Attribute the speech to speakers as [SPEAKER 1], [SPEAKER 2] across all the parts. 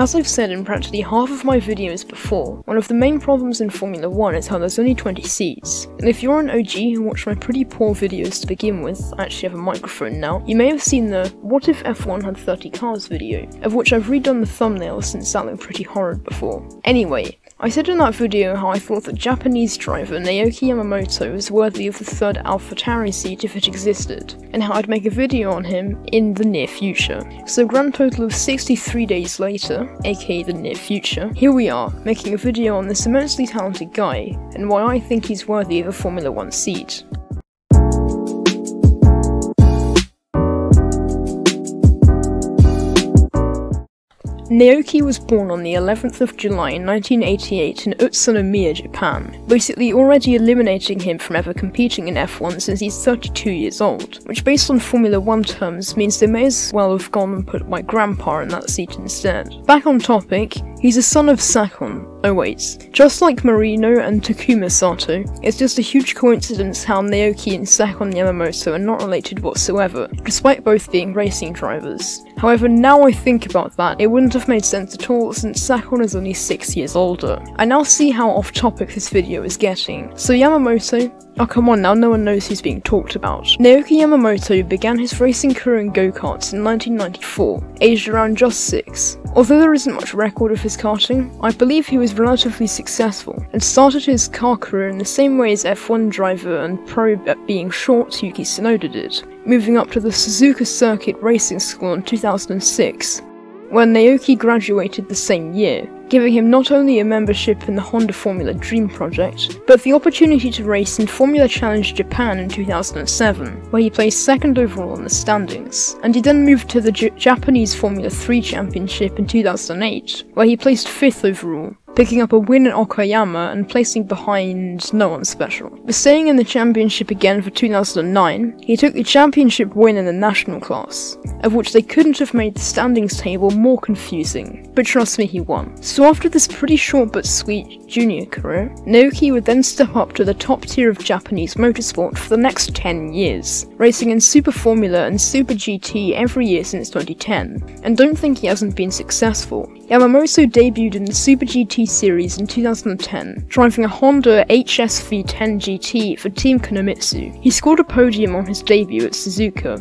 [SPEAKER 1] As I've said in practically half of my videos before, one of the main problems in Formula 1 is how there's only 20 seats. And if you're an OG who watched my pretty poor videos to begin with, I actually have a microphone now, you may have seen the What if F1 had 30 cars video, of which I've redone the thumbnail since that looked pretty horrid before. Anyway, I said in that video how I thought the Japanese driver Naoki Yamamoto was worthy of the third AlphaTauri seat if it existed, and how I'd make a video on him in the near future. So grand total of 63 days later, aka the near future, here we are, making a video on this immensely talented guy, and why I think he's worthy of a Formula 1 seat. Naoki was born on the 11th of July 1988 in Utsunomiya, Japan, basically already eliminating him from ever competing in F1 since he's 32 years old, which based on Formula 1 terms means they may as well have gone and put my grandpa in that seat instead. Back on topic, he's a son of Sakon, Oh wait, just like Marino and Takuma Sato, it's just a huge coincidence how Naoki and Sakon Yamamoto are not related whatsoever, despite both being racing drivers. However, now I think about that, it wouldn't have made sense at all since Sakon is only 6 years older. I now see how off topic this video is getting. So Yamamoto, Oh come on now, no one knows who's being talked about. Naoki Yamamoto began his racing career in go-karts in 1994, aged around just 6. Although there isn't much record of his karting, I believe he was relatively successful, and started his car career in the same way as F1 driver and pro at being short Yuki Tsunoda did, moving up to the Suzuka Circuit Racing School in 2006, where Naoki graduated the same year, giving him not only a membership in the Honda Formula Dream project, but the opportunity to race in Formula Challenge Japan in 2007, where he placed second overall in the standings, and he then moved to the J Japanese Formula 3 Championship in 2008, where he placed fifth overall, picking up a win in Okayama and placing behind no one special. But staying in the championship again for 2009, he took the championship win in the national class, of which they couldn't have made the standings table more confusing, but trust me he won. So after this pretty short but sweet junior career, Naoki would then step up to the top tier of Japanese motorsport for the next 10 years, racing in Super Formula and Super GT every year since 2010, and don't think he hasn't been successful. Yamamoto debuted in the Super GT series in 2010, driving a Honda HSV 10 GT for Team Kunimitsu. He scored a podium on his debut at Suzuka,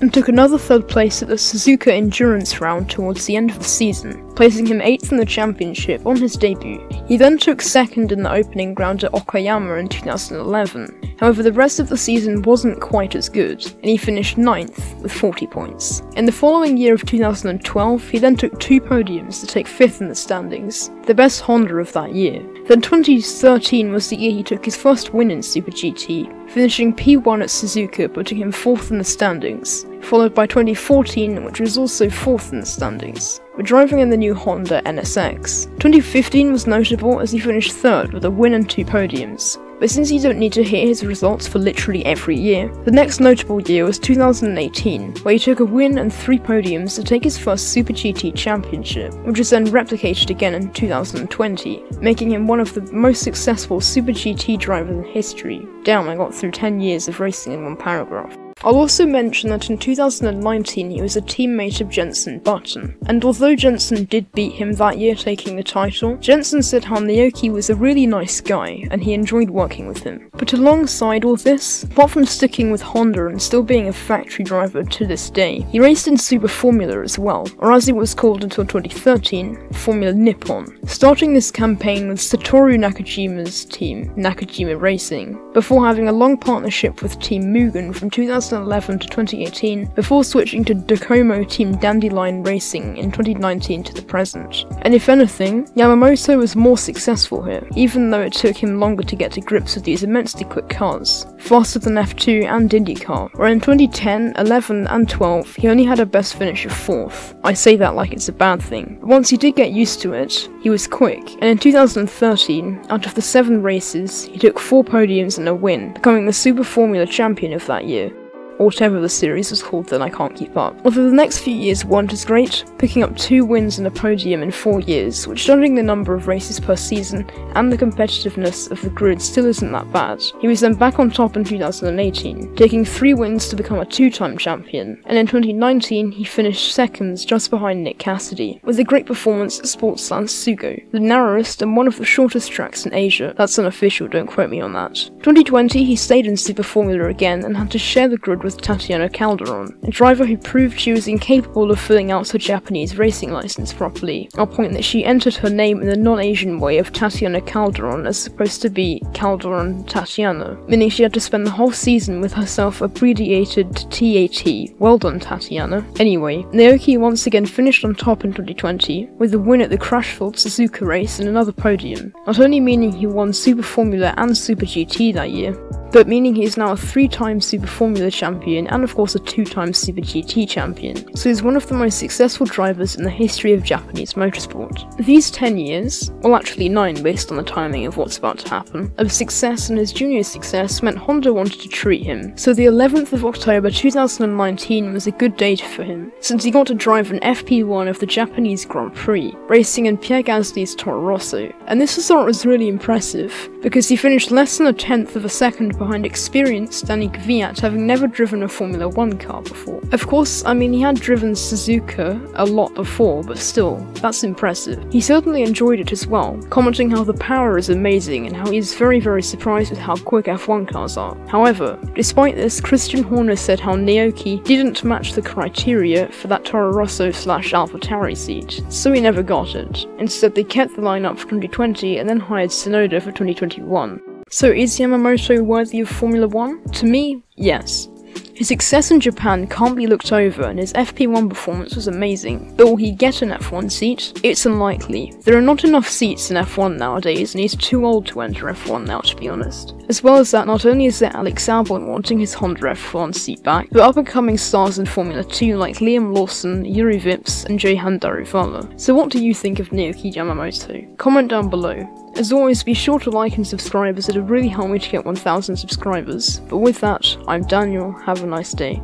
[SPEAKER 1] and took another third place at the Suzuka Endurance round towards the end of the season, placing him 8th in the championship on his debut. He then took second in the opening round at Okayama in 2011. However, the rest of the season wasn't quite as good, and he finished 9th with 40 points. In the following year of 2012, he then took two podiums to take 5th in the standings, the best Honda of that year. Then 2013 was the year he took his first win in Super GT, finishing P1 at Suzuka, putting him 4th in the standings, followed by 2014, which was also 4th in the standings, but driving in the new Honda NSX. 2015 was notable as he finished 3rd with a win and two podiums, but since you don't need to hear his results for literally every year, the next notable year was 2018, where he took a win and three podiums to take his first Super GT championship, which was then replicated again in 2020, making him one of the most successful Super GT drivers in history. Damn, I got through 10 years of racing in one paragraph. I'll also mention that in 2019 he was a teammate of Jenson Button, and although Jenson did beat him that year taking the title, Jenson said how Naoki was a really nice guy and he enjoyed working with him. But alongside all this, apart from sticking with Honda and still being a factory driver to this day, he raced in Super Formula as well, or as it was called until 2013, Formula Nippon, starting this campaign with Satoru Nakajima's team, Nakajima Racing, before having a long partnership with Team Mugen from 2000 2011 to 2018, before switching to Docomo Team Dandelion Racing in 2019 to the present. And if anything, Yamamoto was more successful here, even though it took him longer to get to grips with these immensely quick cars, faster than F2 and IndyCar, where in 2010, 11, and 12 he only had a best finish of 4th. I say that like it's a bad thing, but once he did get used to it, he was quick, and in 2013, out of the 7 races, he took 4 podiums and a win, becoming the Super Formula champion of that year. Or whatever the series was called then I can't keep up. Although the next few years weren't as great, picking up two wins and a podium in four years, which judging the number of races per season and the competitiveness of the grid still isn't that bad. He was then back on top in 2018, taking three wins to become a two-time champion, and in 2019 he finished seconds just behind Nick Cassidy, with a great performance at Sportsland Sugo, the narrowest and one of the shortest tracks in Asia. That's unofficial, don't quote me on that. 2020 he stayed in Super Formula again and had to share the grid with Tatiana Calderon, a driver who proved she was incapable of filling out her Japanese racing license properly. I'll point that she entered her name in the non-Asian way of Tatiana Calderon as supposed to be Calderon Tatiana, meaning she had to spend the whole season with herself abbreviated to TAT. Well done, Tatiana. Anyway, Naoki once again finished on top in 2020, with a win at the Crashfield Suzuka race and another podium, not only meaning he won Super Formula and Super GT that year, but meaning he is now a three-time Super Formula champion and of course a two-time Super GT champion, so he's one of the most successful drivers in the history of Japanese motorsport. These 10 years, well actually 9 based on the timing of what's about to happen, of success and his junior success meant Honda wanted to treat him, so the 11th of October 2019 was a good date for him, since he got to drive an FP1 of the Japanese Grand Prix, racing in Pierre Gasly's Toro Rosso, and this result was really impressive, because he finished less than a tenth of a second behind experienced Danny Kvyat having never driven a Formula 1 car before. Of course, I mean he had driven Suzuka a lot before, but still, that's impressive. He certainly enjoyed it as well, commenting how the power is amazing and how he is very very surprised with how quick F1 cars are. However, despite this, Christian Horner said how Naoki didn't match the criteria for that Toro Rosso slash AlphaTauri seat, so he never got it. Instead, they kept the lineup for 2020 and then hired Tsunoda for 2021. So is Yamamoto worthy of Formula 1? To me, yes. His success in Japan can't be looked over and his FP1 performance was amazing, but will he get an F1 seat? It's unlikely. There are not enough seats in F1 nowadays and he's too old to enter F1 now to be honest. As well as that, not only is there Alex Albon wanting his Honda F1 seat back, but up and coming stars in Formula 2 like Liam Lawson, Jüri Vips and Jehan Daruvala. So what do you think of Naoki Yamamoto? Comment down below. As always, be sure to like and subscribe as it would really help me to get 1000 subscribers. But with that, I'm Daniel, have a nice day.